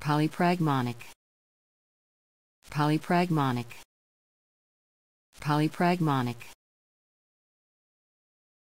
Polypragmonic. Polypragmonic. Polypragmonic.